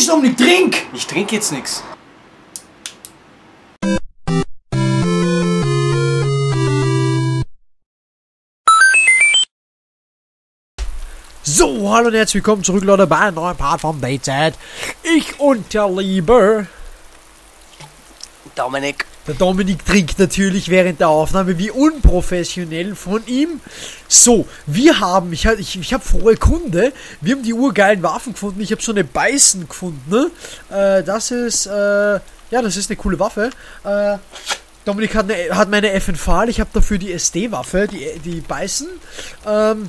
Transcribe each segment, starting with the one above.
ist, Dominik? Trink! Ich trinke jetzt nichts. So, hallo und herzlich willkommen zurück, Leute, bei einem neuen Part von Bayzeit. Ich und der Liebe. Dominik. Der Dominik trinkt natürlich während der Aufnahme, wie unprofessionell von ihm. So, wir haben, ich, ich, ich habe frohe Kunde, wir haben die urgeilen Waffen gefunden. Ich habe so eine Beißen gefunden. Ne? Äh, das ist, äh, ja, das ist eine coole Waffe. Äh, Dominik hat, eine, hat meine FNFAL, ich habe dafür die SD-Waffe, die, die Beißen. Ähm,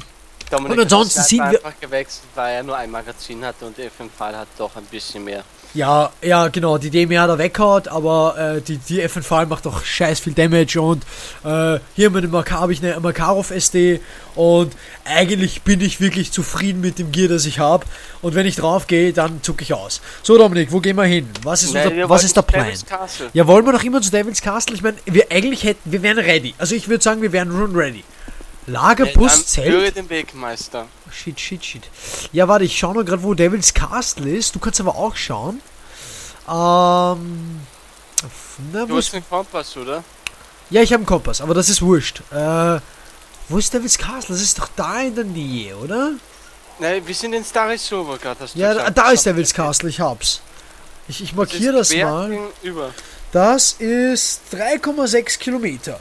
Dominik Und ansonsten hat sind wir- einfach gewechselt, weil er nur ein Magazin hatte und der FNFall hat doch ein bisschen mehr. Ja, ja, genau, die DMR hat er weggehauen, aber äh, die, die FNV macht doch scheiß viel Damage und äh, hier mit dem habe ich eine Makarov SD und eigentlich bin ich wirklich zufrieden mit dem Gear, das ich habe und wenn ich drauf gehe, dann zucke ich aus. So Dominik, wo gehen wir hin? Was ist, Nein, unser, was ist der Plan? Ja, wollen wir noch immer zu Devil's Castle? Ich meine, wir eigentlich hätten, wir wären ready. Also ich würde sagen, wir wären schon ready. Lagerbus, Zelt. Führe den Wegmeister. Shit, shit, shit. Ja, warte, ich schau noch gerade, wo Devil's Castle ist. Du kannst aber auch schauen. Ähm. Na, Du hast den Kompass, oder? ja, ich habe einen Kompass, aber das ist wurscht. Äh, wo ist Devil's Castle? Das ist doch da in der Nähe, oder? Nein, wir sind in Starry Silver gerade, Ja, da, gesagt. da ist Devil's Castle, ich hab's. Ich, ich markiere das, mal. Über. Das ist 3,6 Kilometer.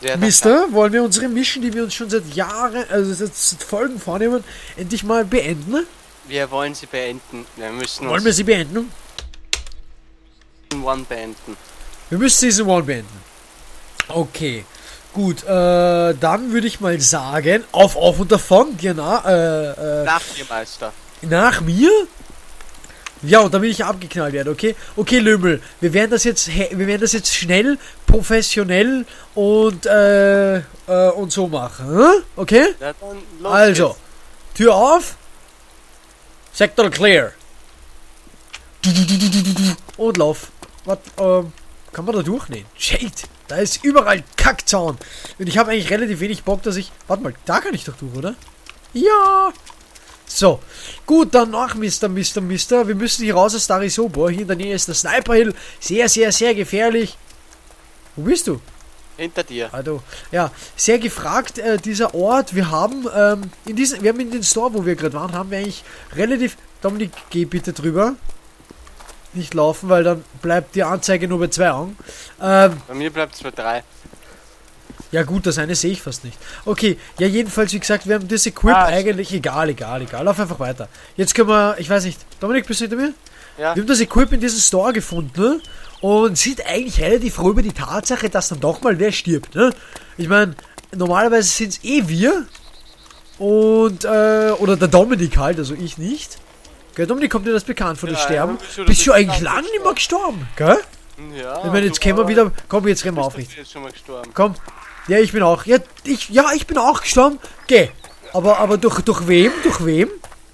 Dann- Mister, wollen wir unsere Mission, die wir uns schon seit Jahren, also seit Folgen vornehmen, endlich mal beenden? Wir wollen sie beenden. Wir müssen Wollen wir sie beenden? Season One beenden. Wir müssen Season 1 beenden. Okay. Gut, äh, dann würde ich mal sagen, auf, auf und davon, genau, äh, äh, Nach dir, Meister. nach mir. Ja, und damit ich abgeknallt werde, okay? Okay, Lümmel, wir werden das jetzt, wir werden das jetzt schnell, professionell und, äh, äh, und so machen, hm? okay? Ja, Also, geht's. Tür auf. Sektor clear. Und lauf. Was, ähm, kann man da durchnehmen? Shit, da ist überall Kackzaun. Und ich habe eigentlich relativ wenig Bock, dass ich... Warte mal, da kann ich doch durch, oder? Ja. So, gut, dann nach Mr. Mr. Mr. Wir müssen hier raus aus Darisobor. Hier in der Nähe ist der Sniper Hill. Sehr, sehr, sehr gefährlich. Wo bist du? Hinter dir. Also, ja, sehr gefragt, äh, dieser Ort. Wir haben, ähm, in diesem, wir haben in den Store, wo wir gerade waren, haben wir eigentlich relativ. Dominik, geh bitte drüber. Nicht laufen, weil dann bleibt die Anzeige nur bei zwei Augen. Ähm, Bei mir bleibt es bei drei. Ja, gut, das eine sehe ich fast nicht. Okay, ja, jedenfalls, wie gesagt, wir haben das Equip Ah, eigentlich. Egal, egal, egal. Lauf einfach weiter. Jetzt können wir, ich weiß nicht, Dominik, bist du hinter mir? Ja. Wir haben das Equip in diesem Store gefunden ne? und sind eigentlich relativ froh über die Tatsache, dass dann doch mal wer stirbt. Ne? Ich meine, normalerweise sind es eh wir und äh, oder der Dominik halt, also ich nicht. Gell, Dominik, kommt dir das bekannt von Ja, das Sterben? ja, bist du eigentlich lange nicht mehr gestorben? Gell? Ja. Ich meine, jetzt können wir wieder. Komm, jetzt rennen wir auf nicht. du jetzt schon mal gestorben. Komm. Ja, ich bin auch. Ja, ich, ja, ich bin auch gestorben. Geh. Aber, aber durch, durch wem? Durch wem?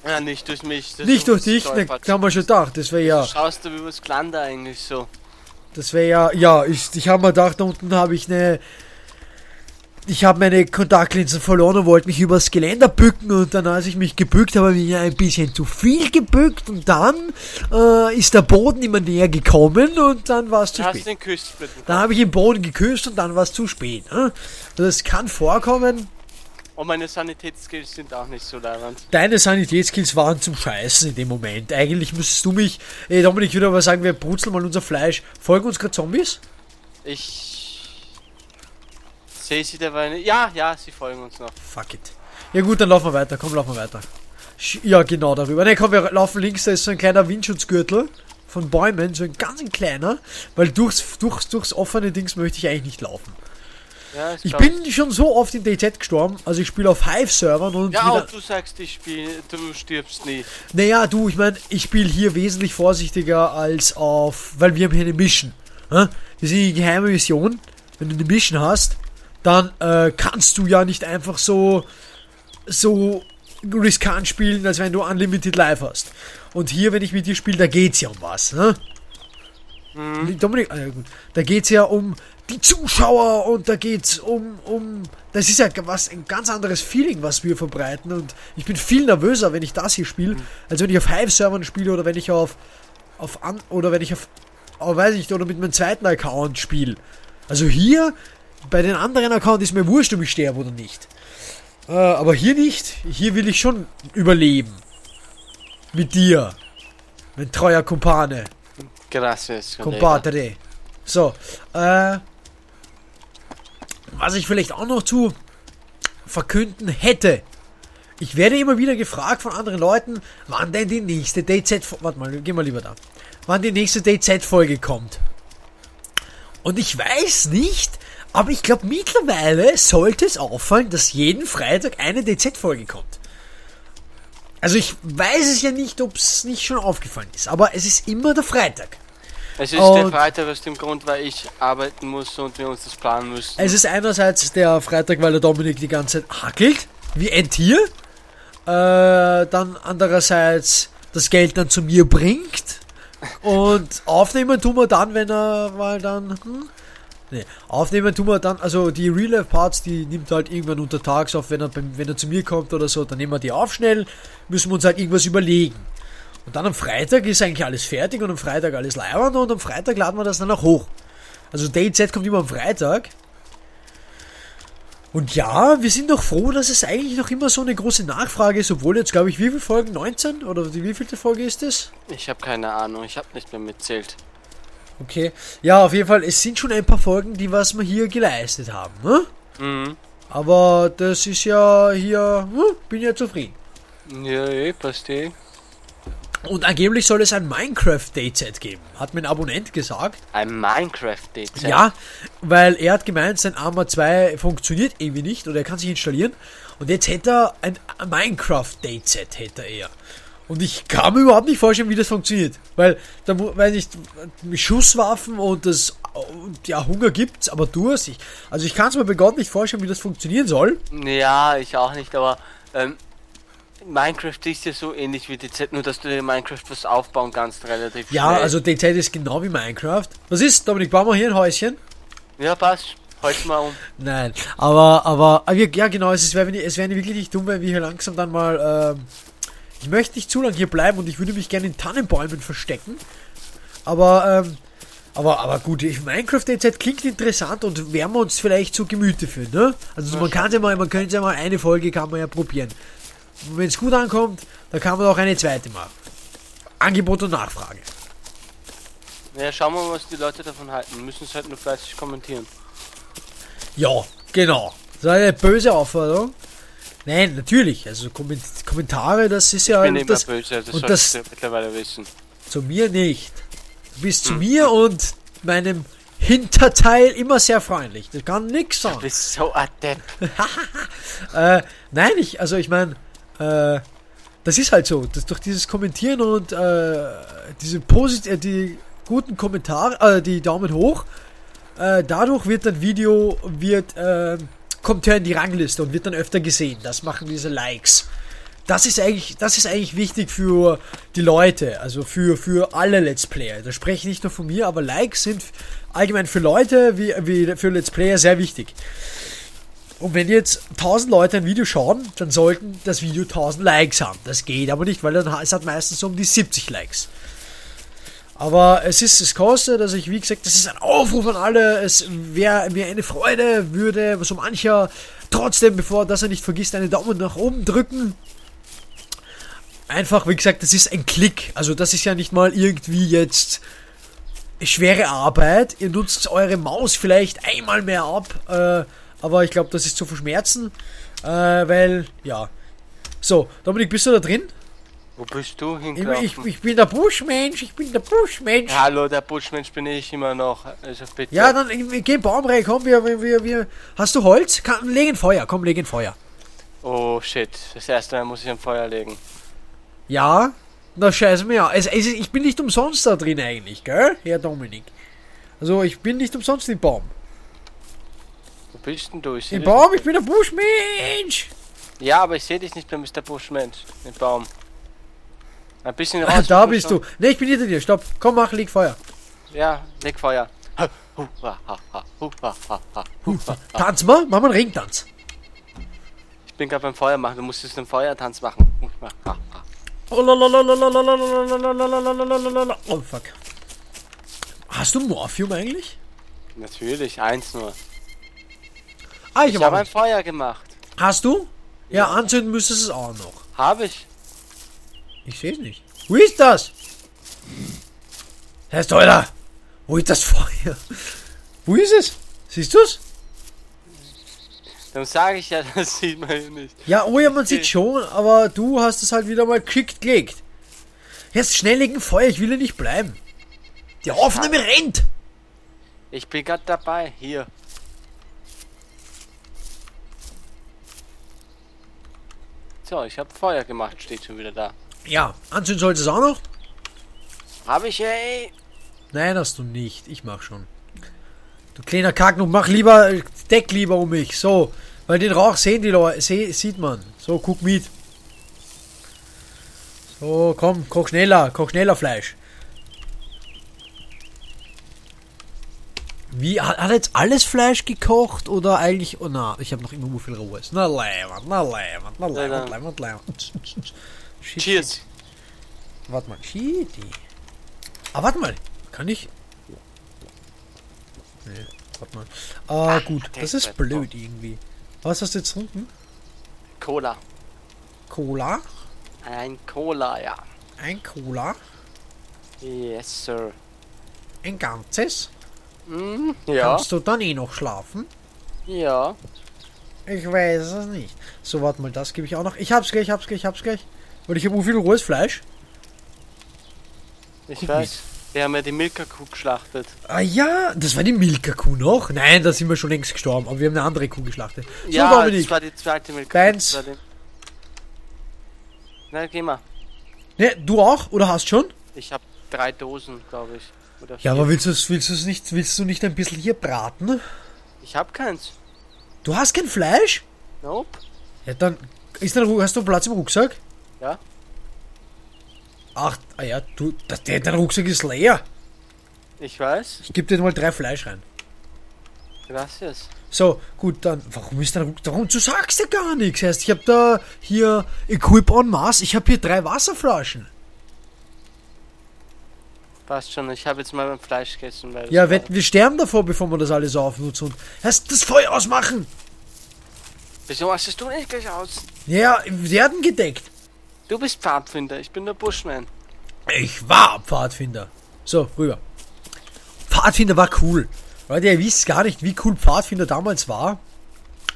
Ja, nicht durch mich. das Nicht durch dich. Ne, haben wir schon gedacht. Das wäre ja. Schaust du wie was Glander eigentlich so? Das wäre ja, ja, ich, ich habe mir gedacht, da unten habe ich eine. Ich habe meine Kontaktlinsen verloren und wollte mich übers Geländer bücken und dann, als ich mich gebückt habe, habe ich ein bisschen zu viel gebückt und dann äh, ist der Boden immer näher gekommen und dann war es zu spät. den Küstensplit. Dann habe ich den Boden geküsst und dann war es zu spät. Ne? Also das kann vorkommen. Und meine Sanitätsskills sind auch nicht so leibend. Deine Sanitätskills waren zum Scheißen in dem Moment. Eigentlich müsstest du mich. Ey, Dominik, ich würde aber sagen, wir brutzeln mal unser Fleisch. Folgen uns gerade Zombies? Ich sehe sie dabei nicht. Ja, ja, sie folgen uns noch. Fuck it. Ja gut, dann laufen wir weiter. Komm, laufen wir weiter. Ja, genau darüber. Ne, komm, wir laufen links. Da ist so ein kleiner Windschutzgürtel von Bäumen. So ein ganz ein kleiner. Weil durchs, durchs, durchs offene Dings möchte ich eigentlich nicht laufen. Ja, ist Ich bin schon so oft in DZ gestorben. Also ich spiele auf Hive-Servern und Ja, und du sagst, ich spiel, du stirbst nie. Naja, du, ich meine, ich spiele hier wesentlich vorsichtiger als auf, weil wir haben hier eine Mission. Hä? Wir sind eine geheime Mission. Wenn du eine Mission hast, dann äh, kannst du ja nicht einfach so so riskant spielen, als wenn du Unlimited Life hast. Und hier, wenn ich mit dir spiele, da geht's ja um was. Ne? Mhm. Dominik, gut. Da geht's ja um die Zuschauer und da geht's um, um, das ist ja was, ein ganz anderes Feeling, was wir verbreiten und ich bin viel nervöser, wenn ich das hier spiele, als wenn ich auf Hive-Servern spiele oder wenn ich auf, auf an, oder wenn ich auf, oh, weiß ich nicht, oder mit meinem zweiten Account spiele. Also hier, bei den anderen Account ist mir wurscht, ob ich sterbe oder nicht. Äh, aber hier nicht, hier will ich schon überleben. Mit dir. Mein treuer Kumpane. Gracias. Compadre. So, äh, was ich vielleicht auch noch zu verkünden hätte. Ich werde immer wieder gefragt von anderen Leuten, wann denn die nächste DZ, warte mal, geh mal lieber da, wann die nächste DZ-Folge kommt. Und ich weiß nicht, aber ich glaube mittlerweile sollte es auffallen, dass jeden Freitag eine DZ-Folge kommt. Also ich weiß es ja nicht, ob es nicht schon aufgefallen ist, aber es ist immer der Freitag. Es ist der Und- Freitag aus dem Grund, weil ich arbeiten muss und wir uns das planen müssen. Es ist einerseits der Freitag, weil der Dominik die ganze Zeit hackelt, wie ein Tier. Äh, dann andererseits das Geld dann zu mir bringt. Und aufnehmen tun wir dann, wenn er mal dann. Hm? Nee, aufnehmen tun wir dann, also die Real Life Parts, die nimmt halt irgendwann untertags auf, wenn er, wenn er zu mir kommt oder so, dann nehmen wir die auf schnell, müssen wir uns halt irgendwas überlegen. Und dann am Freitag ist eigentlich alles fertig und am Freitag alles leibend und am Freitag laden wir das dann auch hoch. Also DayZ kommt immer am Freitag. Und ja, wir sind doch froh, dass es eigentlich noch immer so eine große Nachfrage ist, obwohl jetzt glaube ich, wie viele Folgen? 19? Oder die wievielte Folge ist es? Ich habe keine Ahnung, ich habe nicht mehr mitzählt. Okay. Ja, auf jeden Fall, es sind schon ein paar Folgen, die was wir hier geleistet haben, ne? Mhm. Aber das ist ja hier, hm, bin ja zufrieden. Ja, eh, passt eh. Und angeblich soll es ein Minecraft-DayZ geben, hat mein Abonnent gesagt. Ein Minecraft-DZ. Ja, weil er hat gemeint, sein Arma 2 funktioniert irgendwie nicht oder er kann sich installieren. Und jetzt hätte er ein Minecraft-DayZ, hätte er. Und ich kann mir überhaupt nicht vorstellen, wie das funktioniert. Weil, da weiß ich, Schusswaffen und das, und ja, Hunger gibt's, aber Durst. Ich, also ich kann es mir bei Gott nicht vorstellen, wie das funktionieren soll. Ja, ich auch nicht, aber ähm, Minecraft ist ja so ähnlich wie DZ, nur dass du in Minecraft was aufbauen kannst, relativ Ja, schnell. also DayZ ist genau wie Minecraft. Was ist, Dominik, bauen wir hier ein Häuschen? Ja, passt. Heute mal um. Nein, aber, aber, wir- ja genau, es wäre es wär wirklich nicht dumm, wenn wir hier langsam dann mal, ähm, ich möchte nicht zu lange hier bleiben und ich würde mich gerne in Tannenbäumen verstecken, aber, ähm, aber, aber gut, Minecraft DZ klingt interessant und werden wir uns vielleicht zu Gemüte führen, ne? Also man kann ja mal, man könnte ja mal eine Folge kann man ja probieren. Wenn es gut ankommt, dann kann man auch eine zweite machen. Angebot und Nachfrage. Ja, schauen wir mal, was die Leute davon halten. Müssen es halt nur fleißig kommentieren. Ja, genau. Das war eine böse Aufforderung. Nein, natürlich. Also Komment- Kommentare, das ist ja Ich bin immer das, böse, das und das- du mittlerweile wissen. zu mir nicht. Du bist zu mir und meinem Hinterteil immer sehr freundlich. Das kann nix Du sagen. bist so adept. Äh, nein, ich, also ich meine, äh, das ist halt so. Das durch dieses Kommentieren und äh, diese posit äh, die guten Kommentare, äh, die Daumen hoch, äh, dadurch wird das Video wird äh, kommt ja in die Rangliste und wird dann öfter gesehen. Das machen diese Likes. Das ist eigentlich, das ist eigentlich wichtig für die Leute, also für, für alle Let's Player. Da spreche ich nicht nur von mir, aber Likes sind allgemein für Leute wie, wie für Let's Player sehr wichtig. Und wenn jetzt 1000 Leute ein Video schauen, dann sollten das Video 1000 Likes haben. Das geht aber nicht, weil dann es hat meistens um die 70 Likes. Aber es ist, es kostet, also ich, wie gesagt, das ist ein Aufruf an alle. Es wäre mir eine Freude, würde so mancher trotzdem, bevor dass er nicht vergisst, einen Daumen nach oben drücken. Einfach, wie gesagt, das ist ein Klick. Also das ist ja nicht mal irgendwie jetzt schwere Arbeit. Ihr nutzt eure Maus vielleicht einmal mehr ab, äh, aber ich glaube, das ist zu verschmerzen, äh, weil, ja. So, Dominik, bist du da drin? Wo bist du hingelaufen? ich, ich bin der Buschmensch, ich bin der Buschmensch. Ja, Hallo, der Buschmensch bin ich immer noch. Also bitte. dann äh, geh Baum rein, komm, wir, wir, wir. Hast du Holz? Kann, leg ein Feuer, komm, leg ein Feuer. Oh shit, das erste Mal muss ich am Feuer legen. Ja? Na scheiße mir ja. Es, es, ich bin nicht umsonst da drin eigentlich, gell, Herr Dominik? Also ich bin nicht umsonst im Baum. Wo bist denn du? Ich Im Baum, ich bin der Buschmensch. Ja, aber ich sehe dich nicht mehr, Mr. Buschmensch. Im Baum. Ein bisschen raus. da bist du. Ne, ich bin hinter dir. Stopp. Komm, mach, leg Feuer. Ja, leg Feuer. Tanz mal, mach mal einen Ringtanz. Ich bin gerade beim Feuer machen. Du musst jetzt einen Feuertanz machen. Oh fuck. Hast du Morphium eigentlich? Natürlich, eins nur. Ah, ich, ich habe ein Feuer gemacht. Hast du? Ja, ja, anzünden müsstest du es auch noch. Habe ich. Ich sehe es nicht. Wo ist das? Herr Steuer! Wo ist das Feuer? Wo ist es? Siehst du's? Dann sage ich ja, das sieht man ja nicht. Ja, oh ja, man sieht schon, aber du hast es halt wieder mal geschickt gelegt. Jetzt schnell legen Feuer, ich will hier nicht bleiben. Die Aufnahme rennt! Ich bin gerade dabei. Hier. So, ich habe Feuer gemacht, steht schon wieder da. Ja, anzünden solltest du es auch noch? Habe ich ey. Nein, hast du nicht. Ich mach schon. Du kleiner Kacknub, mach lieber, deck lieber um mich. So, weil den Rauch sehen die Leute, seh, sieht man. So, guck mit. So, komm, koch schneller, koch schneller Fleisch. Wie, hat, hat er jetzt alles Fleisch gekocht oder eigentlich, oh na, ich habe noch immer so viel Rohes. Na leibend, na leibend, na leibend, leibend, leibend. Shit, Cheers. Warte mal, Shitty. Ah, warte mal. Kann ich? Nee, warte mal. Ah, gut. der Das ist blöd irgendwie. Was hast du jetzt getrunken? Cola. Cola? Ein Cola, ja. Ein Cola? Yes, sir. Ein ganzes? Hm, ja. Kannst du dann eh noch schlafen? Ja. Ich weiß es nicht. So, warte mal, das gebe ich auch noch. Ich hab's gleich, ich hab's gleich, ich hab's gleich. Und ich habe viel rohes Fleisch. Ich Guck weiß. Wir haben ja die Milka-Kuh geschlachtet. Ah ja, das war die Milka-Kuh noch. Nein, da sind wir schon längst gestorben. Aber wir haben eine andere Kuh geschlachtet. So, ja, Dominik. das war die zweite Milka-Kuh. Deins. Na, geh mal. Ne, du auch? Oder hast schon? Ich habe drei Dosen, glaube ich. Oder Ja, vier. aber willst willst du's nicht, willst du nicht ein bisschen hier braten? Ich habe keins. Du hast kein Fleisch? Nope. Ja, dann ist Ru- hast du Platz im Rucksack? Ja. Ach, ah ja, du, das, der, dein Rucksack ist leer. Ich weiß. Ich gebe dir mal drei Fleisch rein. Gracias. So, gut, dann, warum ist dein Rucksack, warum, du sagst ja gar nichts. Heißt, ich habe da hier Equip on Mars, ich habe hier drei Wasserflaschen. Passt schon. Ich habe jetzt mal mein Fleisch gegessen. Weil Ja, war- wir, sterben davor, bevor wir das alles aufnutzen. Und heißt, das Feuer ausmachen. Wieso machst du nicht gleich aus? Ja, wir werden gedeckt. Du bist Pfadfinder. Ich bin der Bushman. Ich war Pfadfinder. So, rüber. Pfadfinder war cool. Leute, ihr wisst gar nicht, wie cool Pfadfinder damals war.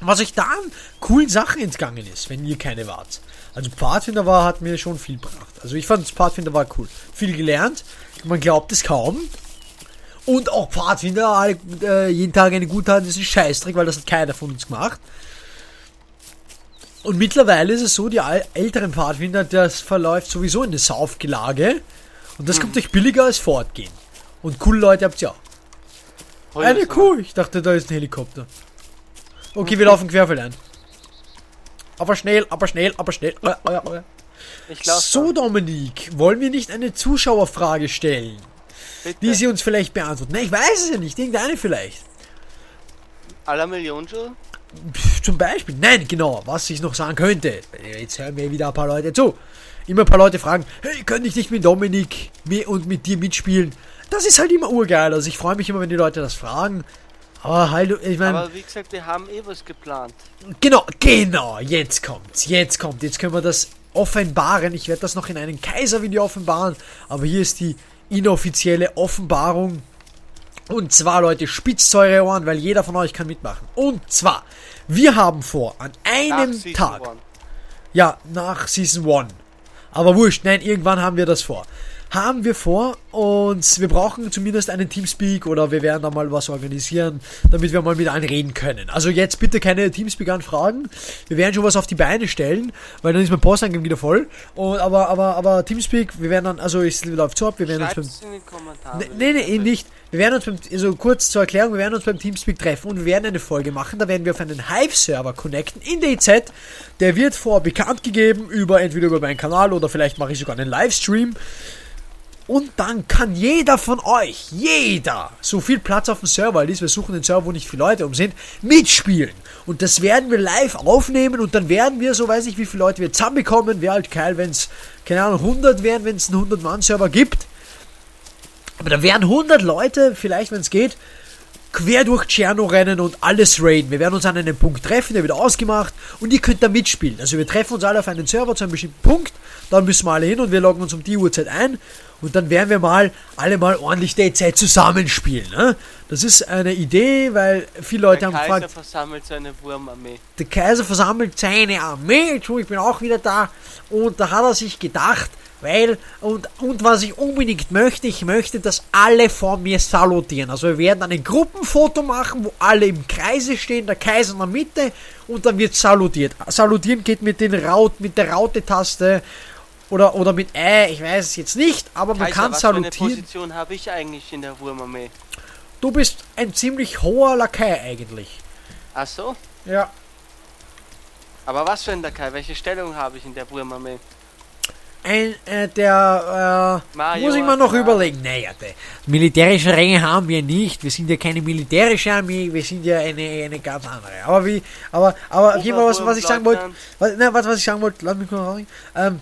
Was euch da an coolen Sachen entgangen ist, wenn ihr keine wart. Also Pfadfinder war, hat mir schon viel gebracht. Also ich fand Pfadfinder war cool. Viel gelernt. Man glaubt es kaum. Und auch Pfadfinder, äh, jeden Tag eine gute Tat, das ist ein Scheißdreck, weil das hat keiner von uns gemacht. Und mittlerweile ist es so, die älteren Pfadfinder, das verläuft sowieso in eine Saufgelage. Und das kommt euch billiger als fortgehen. Und coole Leute habt ihr auch. Hol Eine. Kuh! Ich dachte, da ist ein Helikopter. Okay, wir laufen querfeld ein. Aber schnell, aber schnell, aber schnell. So. Dominik, wollen wir nicht eine Zuschauerfrage stellen, Bitte. die sie uns vielleicht beantworten? Nein, ich weiß es ja nicht, irgendeine vielleicht. Aller Million schon? Zum Beispiel, nein, genau, was ich noch sagen könnte. Jetzt hören mir wieder ein paar Leute zu. Immer ein paar Leute fragen, hey, könnte ich nicht mit Dominik mi- und mit dir mitspielen? Das ist halt immer urgeil. Also ich freue mich immer, wenn die Leute das fragen. Aber halt, ich meine, Aber wie gesagt, wir haben eh was geplant. genau, genau, jetzt kommt's, jetzt kommt, jetzt können wir das offenbaren. Ich werde das noch in einem Kaiser-Video offenbaren, aber hier ist die inoffizielle Offenbarung. Und zwar, Leute, spitzt eure Ohren, weil jeder von euch kann mitmachen. Und zwar, wir haben vor, an einem Tag, One. ja, nach Season 1. Aber wurscht, nein, irgendwann haben wir das vor. Haben wir vor und wir brauchen zumindest einen Teamspeak oder wir werden da mal was organisieren, damit wir mal mit allen reden können. Also jetzt bitte keine Teamspeak-Anfragen. Wir werden schon was auf die Beine stellen, weil dann ist mein Posteingang wieder voll. Und, aber, aber, aber Teamspeak, wir werden dann, also es läuft so ab, wir werden uns Schreibt beim in Kommentare. Nee, nee, nee, eh nicht. Wir werden uns beim, also kurz zur Erklärung, wir werden uns beim Teamspeak treffen und wir werden eine Folge machen. Da werden wir auf einen Hive-Server connecten in der EZ. Der wird vor bekannt gegeben über, entweder über meinen Kanal oder vielleicht mache ich sogar einen Livestream. Und dann kann jeder von euch, jeder, so viel Platz auf dem Server ist, wir suchen den Server, wo nicht viele Leute um sind, mitspielen. Und das werden wir live aufnehmen und dann werden wir, so weiß ich, wie viele Leute wir zusammenbekommen. Wäre halt geil, wenn es, keine Ahnung, 100 wären, wenn es einen 100-Mann-Server gibt. Aber da werden 100 Leute, vielleicht wenn es geht, quer durch Tscherno rennen und alles raiden. Wir werden uns an einem Punkt treffen, der wird ausgemacht und ihr könnt da mitspielen. Also wir treffen uns alle auf einen Server zu einem bestimmten Punkt, dann müssen wir alle hin und wir loggen uns um die Uhrzeit ein und dann werden wir mal alle mal ordentlich DZ zusammenspielen. Ne? Das ist eine Idee, weil viele Leute Der haben Kaiser gefragt, versammelt seine Wurmarmee. der Kaiser versammelt seine Armee, Entschuldigung, ich bin auch wieder da und da hat er sich gedacht, weil, und, und was ich unbedingt möchte, ich möchte, dass alle vor mir salutieren. Also wir werden ein Gruppenfoto machen, wo alle im Kreise stehen, der Kaiser in der Mitte und dann wird salutiert. Salutieren geht mit, den Raut, mit der Raute-Taste oder, oder mit Ä, ich weiß es jetzt nicht, aber man Kaiser, kann was für eine salutieren. Position habe ich eigentlich in der Wurmarmee? Du bist ein ziemlich hoher Lakai eigentlich. Ach so? Ja. Aber was für ein Lakai? Welche Stellung habe ich in der Wurmarmee? Ein, äh, der, äh, Major, muss ich mir noch ja. überlegen. Naja, der militärische Ränge haben wir nicht. Wir sind ja keine militärische Armee, wir sind ja eine, eine ganz andere. Aber wie, aber, aber jeden Fall, was, was ich sagen wollte, was, na, was, was ich sagen wollte, lass mich mal sagen, ähm,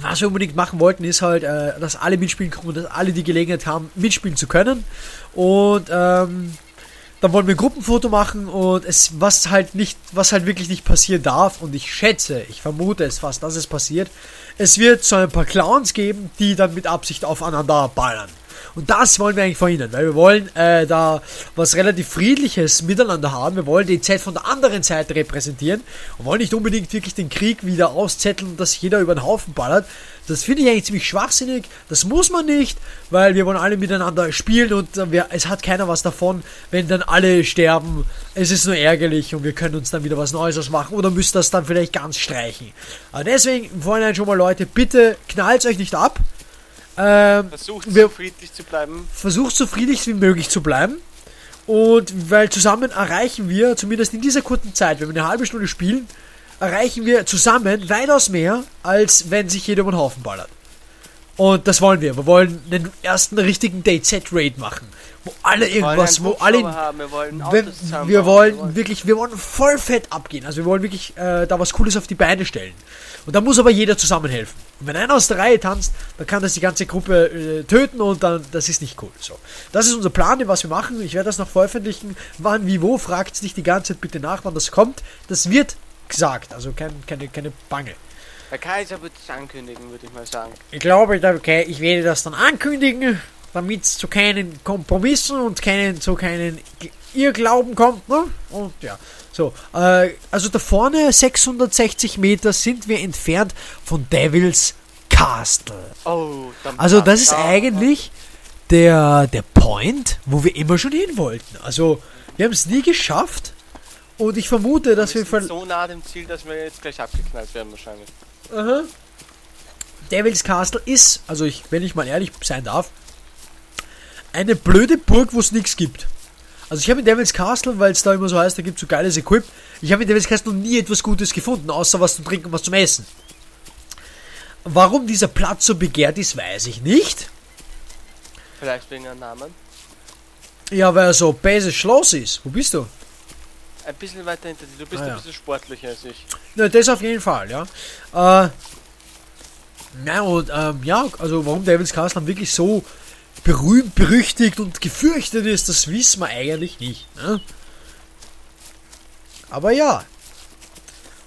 was wir unbedingt machen wollten, ist halt, äh, dass alle mitspielen können und dass alle die Gelegenheit haben, mitspielen zu können. Und, ähm, dann wollen wir ein Gruppenfoto machen und es, was halt nicht, was halt wirklich nicht passieren darf, und ich schätze, ich vermute es fast, dass es passiert, es wird so ein paar Clowns geben, die dann mit Absicht aufeinander ballern. Und das wollen wir eigentlich verhindern, weil wir wollen äh, da was relativ Friedliches miteinander haben. Wir wollen die Zeit von der anderen Seite repräsentieren und wollen nicht unbedingt wirklich den Krieg wieder auszetteln, dass jeder über den Haufen ballert. Das finde ich eigentlich ziemlich schwachsinnig. Das muss man nicht, weil wir wollen alle miteinander spielen und äh, wir, es hat keiner was davon, wenn dann alle sterben. Es ist nur ärgerlich und wir können uns dann wieder was Neues ausmachen oder müssen das dann vielleicht ganz streichen. Aber deswegen wollen schon mal Leute, bitte knallt euch nicht ab. Ähm, Versucht wir- so friedlich zu bleiben. versucht so friedlich wie möglich zu bleiben. Und weil zusammen erreichen wir, zumindest in dieser kurzen Zeit, wenn wir eine halbe Stunde spielen, erreichen wir zusammen weitaus mehr, als wenn sich jeder über den Haufen ballert. Und das wollen wir. Wir wollen den ersten richtigen Date-Set-Raid machen. Wo alle irgendwas, wo alle. Wir wollen zusammen wir wollen wirklich, wir wollen voll fett abgehen. Also wir wollen wirklich äh, da was Cooles auf die Beine stellen. Und da muss aber jeder zusammenhelfen. Und wenn einer aus der Reihe tanzt, dann kann das die ganze Gruppe äh, töten und dann, das ist nicht cool. So. Das ist unser Plan, was wir machen. Ich werde das noch veröffentlichen. Wann, wie, wo, fragt nicht die ganze Zeit bitte nach, wann das kommt. Das wird gesagt, also kein, keine, keine Bange. Der Kaiser wird es ankündigen, würde ich mal sagen. Ich glaube, okay, ich werde das dann ankündigen, damit es zu keinen Kompromissen und keinen, zu keinen Irrglauben kommt, ne? Und ja, so. Äh, also da vorne, 660 Meter, sind wir entfernt von Devil's Castle. Oh, Also das ist eigentlich der, der Point, wo wir immer schon hin wollten. Also wir haben es nie geschafft und ich vermute, dass wir... wir so nah dem Ziel, dass wir jetzt gleich abgeknallt werden wahrscheinlich. Aha. Devil's Castle ist, also ich, wenn ich mal ehrlich sein darf, eine blöde Burg, wo es nichts gibt. Also ich habe in Devil's Castle, weil es da immer so heißt, da gibt es so geiles Equip, ich habe in Devil's Castle noch nie etwas Gutes gefunden, außer was zum Trinken und was zum Essen. Warum dieser Platz so begehrt ist, weiß ich nicht. Vielleicht wegen einem Namen. Ja, weil er so böses Schloss ist. Wo bist du? Ein bisschen weiter hinter dir. Du bist Ah, ja. ein bisschen sportlicher als ich. Na, das auf jeden Fall, ja. Äh, na und ähm, ja, also warum Devil's Castle dann wirklich so berühmt, berüchtigt und gefürchtet ist, das wissen wir eigentlich nicht. Ne? Aber ja,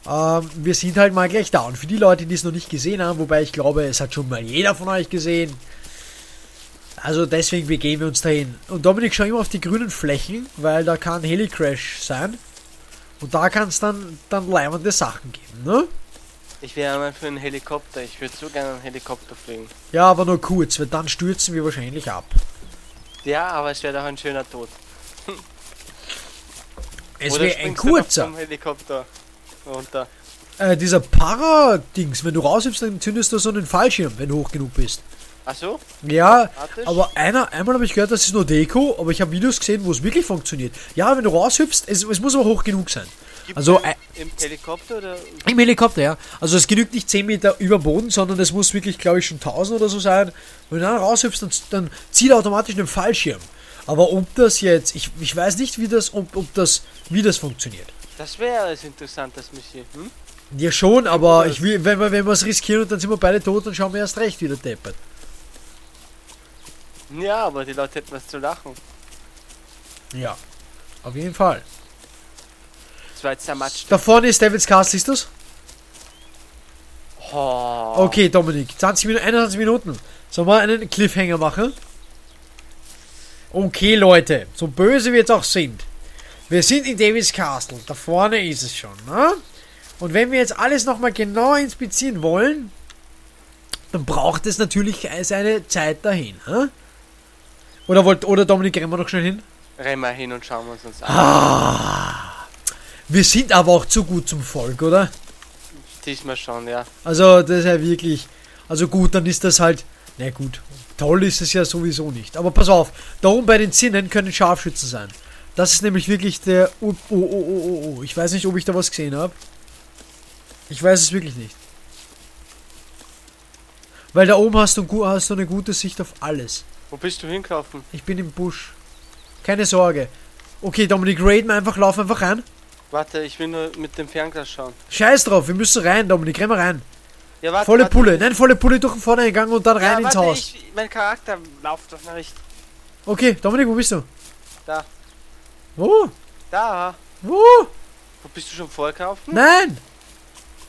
ähm, wir sind halt mal gleich da. Und für die Leute, die es noch nicht gesehen haben, wobei ich glaube, es hat schon mal jeder von euch gesehen. Also deswegen begeben wir uns dahin. Und Dominik, schau immer auf die grünen Flächen, weil da kann Helicrash sein. Und da kann es dann, dann leimende Sachen geben, ne? Ich wäre mal für einen Helikopter. Ich würde so gerne einen Helikopter fliegen. Ja, aber nur kurz, weil dann stürzen wir wahrscheinlich ab. Ja, aber es wäre doch ein schöner Tod. Es wäre ein kurzer. vom Helikopter runter. Äh, dieser Para-Dings, wenn du raushüpfst, dann zündest du so einen Fallschirm, wenn du hoch genug bist. Ach so? Ja, aber einer, einmal habe ich gehört, das ist nur Deko, aber ich habe Videos gesehen, wo es wirklich funktioniert. Ja, wenn du raushüpfst, es, es muss aber hoch genug sein. Gibt Also äh, im Helikopter oder? im Helikopter, ja. Also es genügt nicht 10 Meter über Boden, sondern es muss wirklich, glaube ich, schon 1000 oder so sein. Wenn du dann raushüpfst, dann, dann zieht er automatisch einen Fallschirm. Aber ob das jetzt, ich, ich weiß nicht, wie das, ob, ob das, wie das funktioniert. Das wäre alles interessant, das Monsieur. Hm? Ja schon, aber ich will, wenn wir, wenn wir es riskieren und dann sind wir beide tot, dann schauen wir erst recht wieder deppert. Ja, aber die Leute hätten was zu lachen. Ja. Auf jeden Fall. Das war jetzt der Matsch. Da vorne ist Devil's Castle, siehst du's? Oh. Okay, Dominik, 20 Minuten, 21 Minuten. Sollen wir einen Cliffhanger machen? Okay, Leute, so böse wir jetzt auch sind. Wir sind in Davis Castle. Da vorne ist es schon, ne? Und wenn wir jetzt alles nochmal genau inspizieren wollen, dann braucht es natürlich seine Zeit dahin, ne? Oder wollt, oder Dominik, rennen wir noch schnell hin? Rennen wir hin und schauen wir uns uns an. Ah, wir sind aber auch zu gut zum Volk, oder? Diesmal schon, ja. Also, das ist ja wirklich. Also gut, dann ist das halt. Na gut, toll ist es ja sowieso nicht. Aber pass auf, da oben bei den Zinnen können Scharfschützen sein. Das ist nämlich wirklich der. Oh, oh, oh, oh, oh. Ich weiß nicht, ob ich da was gesehen habe. Ich weiß es wirklich nicht. Weil da oben hast du, hast du eine gute Sicht auf alles. Wo bist du hingelaufen? Ich bin im Busch. Keine Sorge. Okay, Dominik, raid mal einfach, lauf einfach rein. Warte, ich will nur mit dem Fernglas schauen. Scheiß drauf, wir müssen rein, Dominik, renn mal rein. Ja, warte, Volle warte. Pulle, nein, volle Pulle durch den Vordereingang und dann rein ja, ins warte, Haus. Ich, mein Charakter läuft doch nicht. Okay, Dominik, wo bist du? Da. Wo? Da. Wo? Wo bist du schon vorgelaufen? Nein!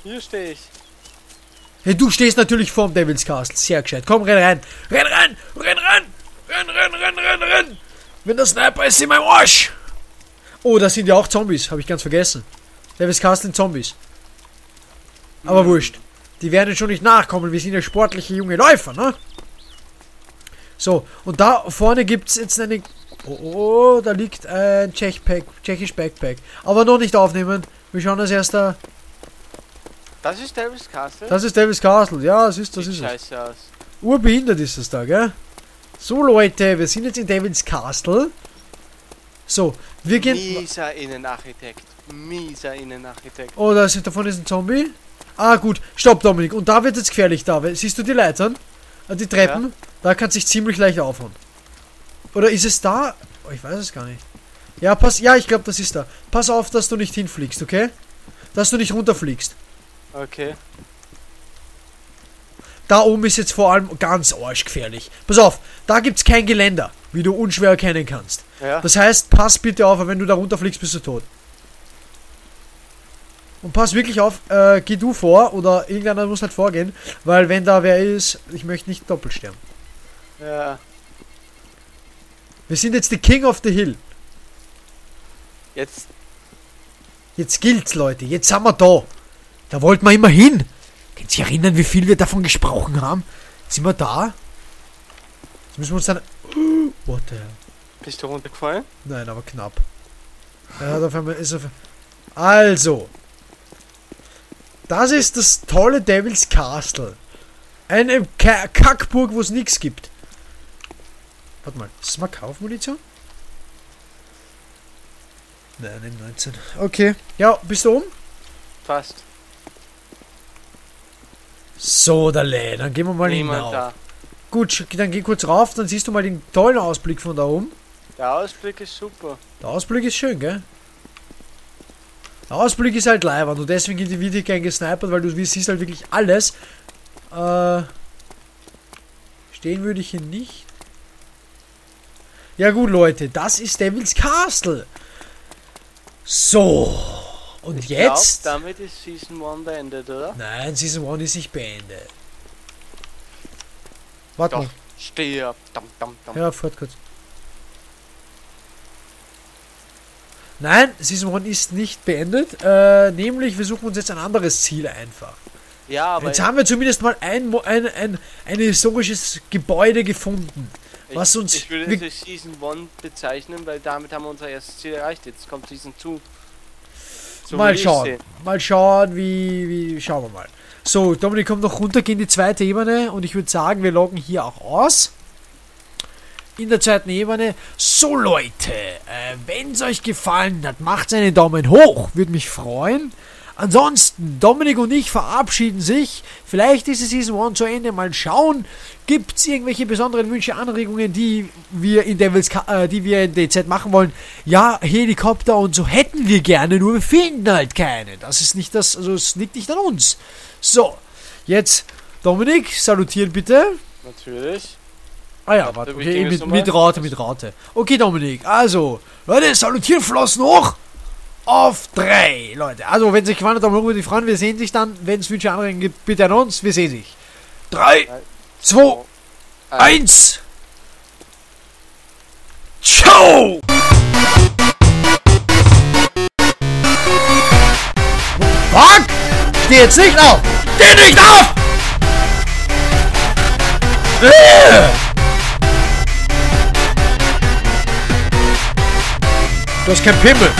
Hier stehe ich. Hey, du stehst natürlich vorm Devil's Castle. Sehr gescheit. Komm, renn rein. Renn rein! Renn rein! Renn, renn, renn, renn, renn! Wenn der Sniper ist in meinem Arsch! Oh, da sind ja auch Zombies. Habe ich ganz vergessen. Devil's Castle sind Zombies. Aber wurscht. Die werden schon nicht nachkommen. Wir sind ja sportliche junge Läufer, ne? So, und da vorne gibt's jetzt eine... Oh, oh, da liegt ein Tschech-Pack, tschechisch Backpack. Aber noch nicht aufnehmen. Wir schauen das erst da. Das ist Davis Castle? Das ist Davis Castle. Ja, das ist, das Sieht ist es. scheiße aus. Urbehindert ist das da, gell? So, Leute, wir sind jetzt in David's Castle. So, wir gehen. Mieser Innenarchitekt. Mieser Innenarchitekt. Oh, da ist davon ist ein Zombie. Ah, gut. Stopp, Dominik. Und da wird es gefährlich, da. Siehst du die Leitern? Äh, Die Treppen? Da kann sich ziemlich leicht aufhauen. Oder ist es da? Oh, ich weiß es gar nicht. Ja, pass. Ja, ich glaube, das ist da. Pass auf, dass du nicht hinfliegst, okay? Dass du nicht runterfliegst. Okay. Da oben ist jetzt vor allem ganz arschgefährlich. Pass auf, da gibt's kein Geländer, wie du unschwer erkennen kannst. Ja. Das heißt, pass bitte auf, wenn du da runterfliegst, bist du tot. Und pass wirklich auf, äh, geh du vor oder irgendeiner muss halt vorgehen, weil wenn da wer ist, ich möchte nicht doppelt sterben. Ja. Wir sind jetzt die King of the Hill. Jetzt. Jetzt gilt's, Leute. Jetzt sind wir da. Da wollten wir immer hin. Können Sie sich erinnern, wie viel wir davon gesprochen haben? Sind wir da? Jetzt müssen wir uns dann... What the hell? Bist du runtergefallen? Nein, aber knapp. Er hat auf einmal... Ist auf also. Das ist das tolle Devil's Castle. Eine Ka Kackburg, wo es nichts gibt. Warte mal, ist das mal Kaufmunition? Nein, nicht 19. Okay. Ja, bist du oben? Fast. So, der Lä, dann gehen wir mal Niemand hinauf. da. Gut, dann geh kurz rauf, dann siehst du mal den tollen Ausblick von da oben. Der Ausblick ist super. Der Ausblick ist schön, gell? Der Ausblick ist halt leibend und deswegen wird die gern gesnipert, weil du siehst halt wirklich alles. Äh, stehen würde ich hier nicht. Ja gut, Leute, das ist Devil's Castle. So. Und Ich jetzt? Glaub, damit ist Season 1 beendet, oder? Nein, Season 1 ist nicht beendet. Warte Doch. mal. Stirb. Dam, dam, dam. Ja, fort kurz. Nein, Season 1 ist nicht beendet. Äh, nämlich, wir suchen uns jetzt ein anderes Ziel einfach. Ja, aber jetzt haben wir zumindest mal ein, ein, ein, ein historisches Gebäude gefunden. ich, was uns- ich würde es als Season 1 bezeichnen, weil damit haben wir unser erstes Ziel erreicht. Jetzt kommt Season 2. So mal schauen. Mal schauen, wie, wie. Schauen wir mal. So, Dominik kommt noch runter, geht in die zweite Ebene und ich würde sagen, wir loggen hier auch aus. in der zweiten Ebene. So Leute, äh, wenn es euch gefallen hat, macht einen Daumen hoch, würde mich freuen. Ansonsten, Dominik und ich verabschieden sich. Vielleicht ist es Season 1 zu Ende. Mal schauen. Gibt es irgendwelche besonderen Wünsche, Anregungen, die wir in Devils, äh, die wir in DZ machen wollen? Ja, Helikopter und so hätten wir gerne, nur wir finden halt keine. Das ist nicht das, also es liegt nicht an uns. So, jetzt Dominik, salutieren bitte. Natürlich. Ah ja, warte, okay, mit, mit Rate, mit Rate. Okay, Dominik, also, Leute, salutieren Flossen hoch auf drei, Leute. Also, wenn es euch gefallen hat, dann würde ich freuen. Wir sehen sich dann. Wenn es Wünsche anregen gibt, bitte an uns. Wir sehen sich. Drei, zwei, eins. Ciao! Fuck! Steh jetzt nicht auf! Steh nicht auf! Du hast kein Pimmel.